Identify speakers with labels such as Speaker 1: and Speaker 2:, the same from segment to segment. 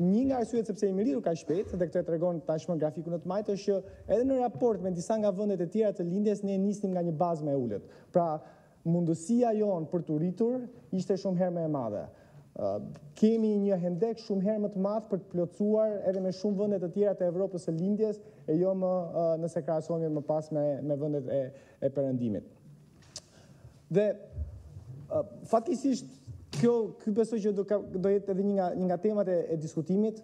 Speaker 1: Një nga arsyet sepse jemi rritur kaq shpejt dhe këtë e tregon tashmë grafiku në të majtë është që edhe në raport me disa nga vendet e tjera të lindjes ne nisnim nga një bazë më e ulët. Pra, mundësia jonë për t'u rritur ishte shumë herë më e madhe. Kemi një hendek shumë herë më të madh për të plotësuar edhe me shumë vende të tjera të Evropës së Lindjes e jo më nëse krahasohemi më pas me me vendet e e Perëndimit. Dhe faktikisht kjo ky besoj që do do jetë edhe një nga një nga temat e, e diskutimit.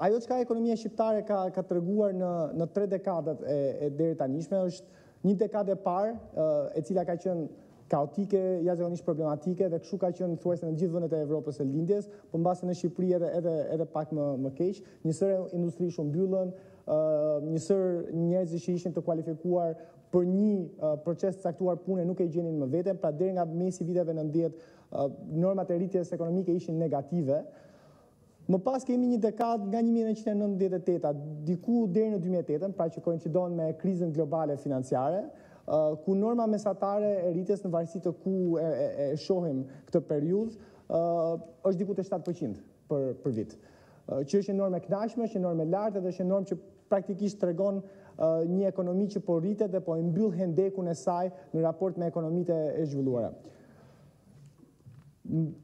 Speaker 1: Ajo çka ekonomia shqiptare ka ka treguar në në tre dekadat e, e deritanishme është një dekadë e parë e cila ka qenë kaotike, jashtëzakonisht problematike dhe kështu ka qenë thuajse në gjithë vendet e Evropës së Lindjes, por mbase në Shqipëri edhe edhe edhe pak më më keq, një sërë industrish u mbyllën, një sërë njerëzish që ishin të kualifikuar për një proces të caktuar pune nuk e gjenin më veten, pra deri nga mesi viteve nëntëdhjetë, normat e rritjes ekonomike ishin negative. Më pas kemi një dekadë nga 1998-a, diku deri në 2008-ën, pra që koincidon me krizën globale financiare, ku norma mesatare e rritjes në varësi të ku e shohim këtë periudhë, është diku te shtatë përqind për vit. Që është një normë e kënaqshme, është një normë e lartë dhe është një normë që praktikisht tregon një ekonomi që po rritet dhe po e mbyll hendekun e saj në raport me ekonomitë e zhvilluara.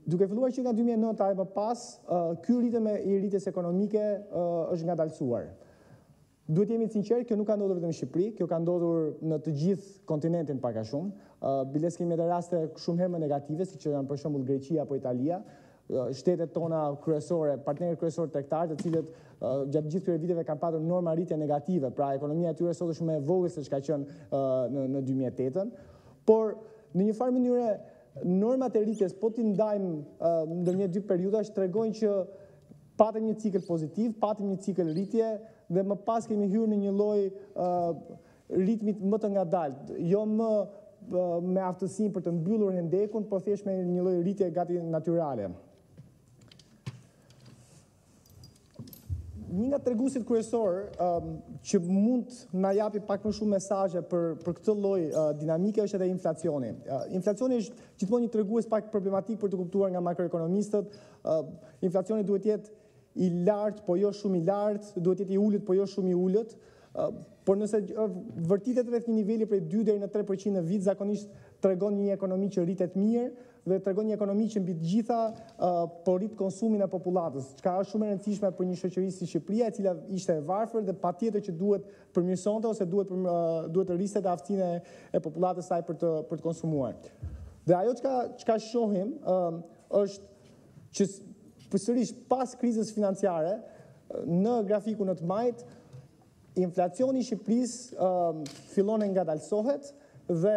Speaker 1: Duke filluar që nga 2009-a e më pas, ky ritëm i rritjes ekonomike është ngadalësuar. Duhet të jemi të sinqertë, kjo nuk ka ndodhur vetëm në Shqipëri, kjo ka ndodhur në të gjithë kontinentin pak a shumë. Biles kemi edhe raste shumë herë më negative, siç janë për shembull Greqia apo Italia, shtetet tona kryesore, partnerët kryesorë tregtarë, të cilat gjatë gjithë këtyre viteve kanë patur norma rritje negative, pra ekonomia e tyre sot është më e vogël se çka qenë në në 2008-ën. Por në një farë mënyre normat e rritjes po t'i ndajmë ndërmjet dy periudhash tregojnë që patëm një cikël pozitiv, patëm një cikël rritje dhe më pas kemi hyrë në një lloj ritmi më të ngadaltë, jo më me aftësinë për të mbyllur hendekun, por thjesht me një lloj rritje gati natyrale. Një nga treguesit kryesor që mund të na japi pak më shumë mesazhe për për këtë lloj dinamike është edhe inflacioni. Inflacioni është gjithmonë një tregues pak problematik për t'u kuptuar nga makroekonomistët. Inflacioni duhet të jetë i lartë, po jo shumë i lartë, duhet të jetë i ulët, po jo shumë i ulët, por nëse vërtitet rreth një niveli prej 2 deri në 3% në vit, zakonisht tregon një ekonomi që rritet mirë dhe tregon një ekonomi që mbi të gjitha po rrit konsumin e popullatës, çka është shumë e rëndësishme për një shoqëri si Shqipëria, e cila ishte e varfër dhe patjetër që duhet përmirësonte ose duhet duhet të rriste aftësinë e popullatës saj për të për të konsumuar. Dhe ajo çka çka shohim është që sërish pas krizës financiare në grafikun në të majtë, inflacioni i Shqipërisë fillon e ngadalësohet dhe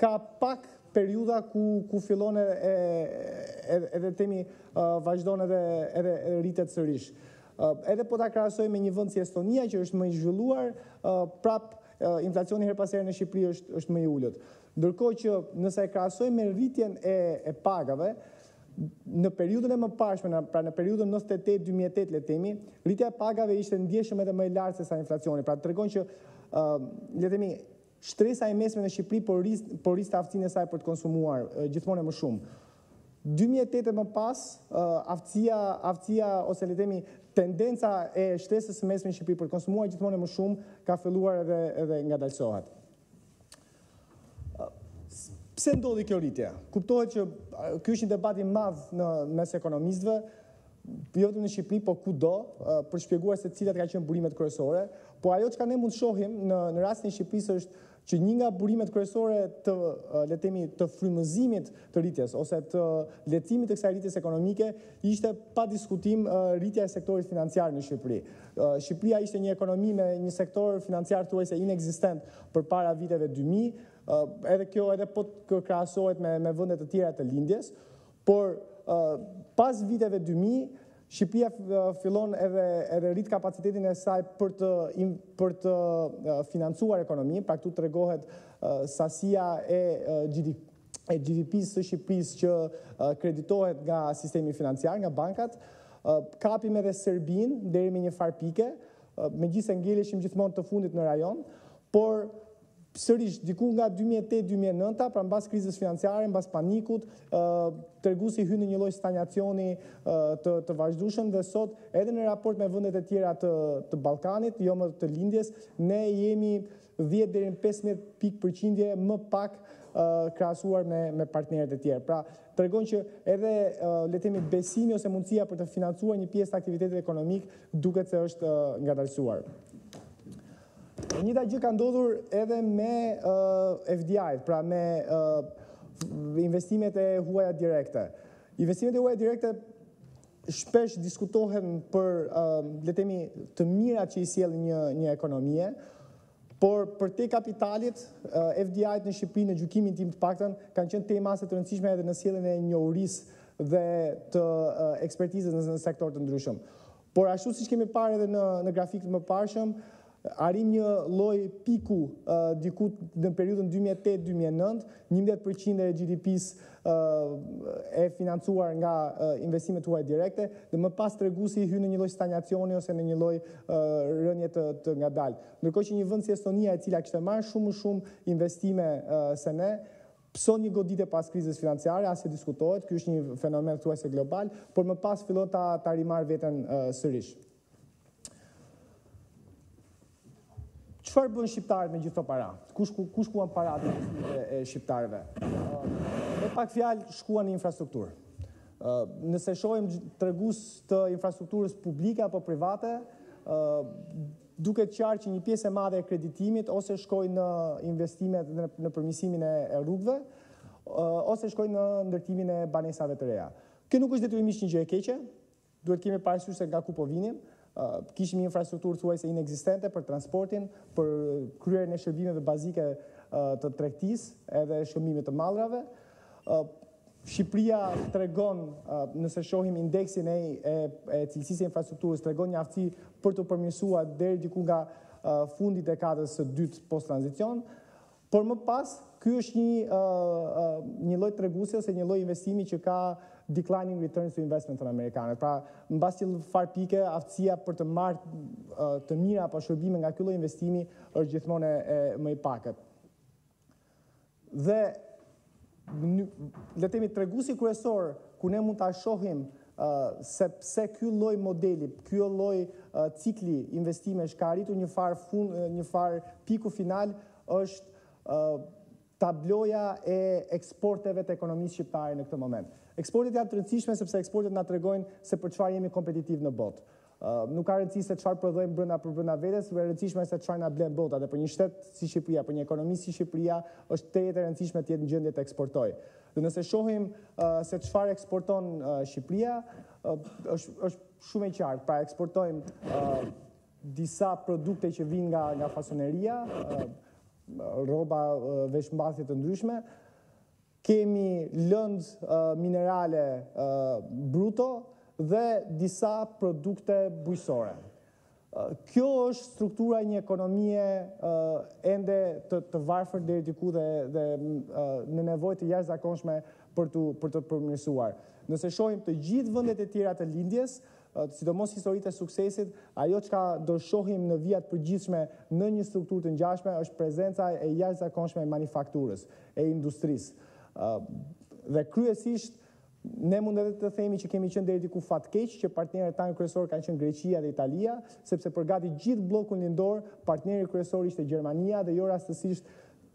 Speaker 1: ka pak periudha ku ku fillon edhe temi vazhdon edhe edhe rritet sërish. Edhe po ta krahasoj me një vend si Estonia që është më i zhvilluar, prap inflacioni her pas herë në Shqipëri është është më i ulët. Ndërkohë që nëse e krahasojmë me rritjen e e pagave, në periudhën e mëparshme, pra në periudhën nëntëdhjetë e tetë dy mijë e tetë le të themi, rritja e pagave ishte ndjeshëm edhe më e lartë sesa inflacioni. Pra tregon që ë le të themi shtresa e mesme në Shqipëri po rris po rris aftësinë e saj për të konsumuar gjithmonë e më shumë. 2008 e më pas, aftësia, aftësia ose le të themi tendenca e shtresës së mesme në Shqipëri për të konsumuar gjithmonë e më shumë ka filluar edhe edhe ngadalësohet. Pse ndodhi kjo rritje? Kuptohet që ky është një debat i madh mes ekonomistëve, jo vetëm në Shqipëri, po kudo, për shpjeguar se cilat kanë qenë burimet kryesore, po ajo çka ne mund të shohim në në rastin e Shqipërisë është që një nga burimet kryesore të le të themi të frymëzimit të rritjes ose të lehtësimit të kësaj rritjes ekonomike ishte pa diskutim rritja e sektorit financiar në Shqipëri. Shqipëria ishte një ekonomi me një sektor financiar thuajse inekzistent përpara viteve 2000, edhe kjo edhe po të krahasohet me me vende të tjera të lindjes, por pas viteve 2000 Shqipëria fillon edhe edhe rrit kapacitetin e saj për të për të financuar ekonominë, pra këtu tregohet sasia e GDP e GDP-së së Shqipërisë që kreditohet nga sistemi financiar, nga bankat, kapim edhe Serbinë deri në një farë pike, megjithëse ngeleshim gjithmonë të fundit në rajon, por sërish diku nga 2008-2009, pra mbas krizës financiare, mbas panikut, treguesi hyn në një lloj stanjacioni të vazhdushëm dhe sot edhe në raport me vendet e tjera të Ballkanit, jo më të lindjes, ne jemi dhjetë deri në pesëmbëdhjetë pikë përqindje më pak krahasuar me me partnerët e tjerë. Pra, tregon që edhe le të themi besimi ose mundësia për të financuar një pjesë të aktivitetit ekonomik duket se është ngadalësuar. E njëjta gjë ka ndodhur edhe me FDI-t, pra me investimet e huaja direkte. Investimet e huaja direkte Shpesh diskutohen për, le të themi, të mirat që i sjellin një ekonomie, por përtej kapitalit, FDI-t në Shqipëri në gjykimin tim të paktën kanë qenë tejmase të rëndësishme edhe në sjelljen e njohurisë dhe të ekspertizës në sektorë të ndryshëm. Por ashtu siç kemi parë edhe në në grafikët e mëparshëm, Arrijmë një lloj piku diku në periudhën dy mijë e tetë dy mijë e nëntë, njëmbëdhjetë përqind e GDP-së e financuar nga investimet e huaja direkte dhe më pas treguesi hyn në një lloj stanjacioni ose në një lloj rënie të ngadaltë. Ndërkohë që një vend si Estonia e cila kishte marrë shumë më shumë investime se ne, pëson një goditje pas krizës financiare, as e diskutohet, ky është një fenomen thuajse global, por më pas fillon ta ta rimarrë veten sërish. Çfarë bënë shqiptarët me gjithë këto para? Ku sh ku shkuan paratë e, e shqiptarëve? Me pak fjalë shkuan në infrastrukturë. Nëse shohim tregus të infrastrukturës publike apo private, duket qartë që një pjesë e madhe e kreditimit ose shkoi në investimet në përmirësimin e rrugve, ose shkoi në ndërtimin e banesave të reja. Kjo nuk është detyrimisht një gjë e keqe, Duhet të kemi parasysh se nga ku po vinim, kishim infrastrukturë thuajse inekzistente për transportin, për kryerjen e shërbimeve bazike të tregtisë, edhe shkëmbimit të mallrave. Shqipëria tregon, nëse shohim indeksin e, e, e cilësisë së infrastrukturës, tregon një aftësi për t'u përmirësuar deri diku nga fundi i dekadës së dytë post-tranzicion. Por më pas, ky është një një lloj treguesi ose një lloj investimi që ka declining returns to investment thonë amerikanët. Pra, mbas një farë pike, aftësia për të marrë të mira apo shërbime nga ky lloj investimi është gjithmonë e më i pakët. Dhe le të themi treguesi kryesor ku ne mund ta shohim se pse ky lloj modeli, ky lloj cikli investimesh ka arritur një farë fund, një farë piku final është tabloja e eksporteve të ekonomisë shqiptare në këtë moment. Eksportet janë të rëndësishme sepse eksportet na tregojnë se për çfarë jemi kompetitiv në botë. Nuk ka rëndësi se çfarë prodhojmë brenda për brenda vetes, e rëndësishme është se çfarë na blen bota dhe për një shtet si Shqipëria, për një ekonomi si Shqipëria, është tejet e rëndësishme të jetë në gjendje të eksportojë. Dhe nëse shohim se çfarë eksporton Shqipëria, është është shumë e qartë. Pra eksportojmë disa produkte që vijnë nga nga fasoneria, rroba, veshmbathje të ndryshme, Kemi lëndë minerale bruto dhe disa produkte bujqësore. Kjo është struktura e një ekonomie ende të varfër deri diku dhe në nevojë të jashtëzakonshme për t'u përmirësuar. Nëse shohim të gjithë vendet e tjera të Lindjes, sidomos historitë e suksesit, ajo çka do shohim në vija të përgjithshme në një strukturë të ngjashme është prezenca e jashtëzakonshme e manifakturës, e industrisë. Dhe kryesisht ne mund edhe të themi që kemi qenë deri diku fatkeq që partnerët tanë kryesorë kanë qenë Greqia dhe Italia, sepse për gati gjithë bllokun lindor, partneri kryesor ishte Gjermania dhe jo rastësisht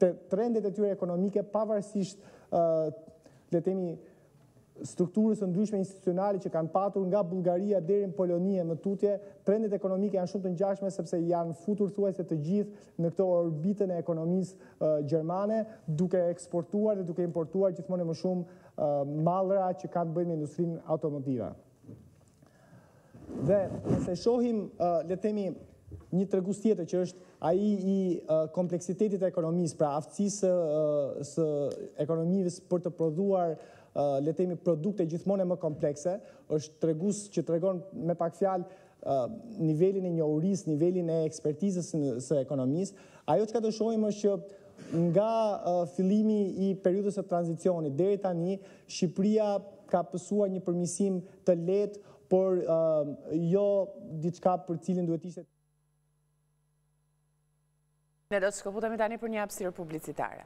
Speaker 1: te trendet e tyre ekonomike pavarësisht le të themi strukturës së ndryshme institucionale që kanë patur nga Bullgaria deri në Poloni e më tutje, trendet ekonomike janë shumë të ngjashme sepse janë futur thuajse të gjithë në këtë orbitën e ekonomisë gjermane, duke eksportuar dhe duke importuar gjithmonë e më shumë mallra që kanë të bëjnë me industrinë automotive. Dhe nëse shohim, le të themi, një tregus tjetër që është ai i kompleksitetit të ekonomisë, pra aftësisë së ekonomisë për të prodhuar le të themi produkte gjithmonë e më komplekse, është tregus që tregon me pak fjalë nivelin e njohurisë, nivelin e ekspertizës së ekonomisë. Ajo çka do shohim është që nga fillimi i periudhës së tranzicionit, deri tani, Shqipëria ka pësuar një përmirësim të lehtë, por jo diçka për cilën duhet të ishte...
Speaker 2: Ne do të shkëputemi tani për një hapësirë publicitare.